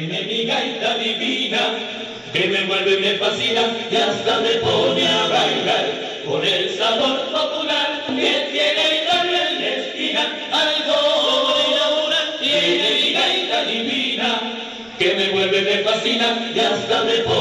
Deme mi gaita divina, que me vuelve y me fascina y hasta me pone a bailar con el sabor popular que tiene la esquina al sobre la una. Tiene mi gaita divina, que me vuelve y me fascina y hasta me pone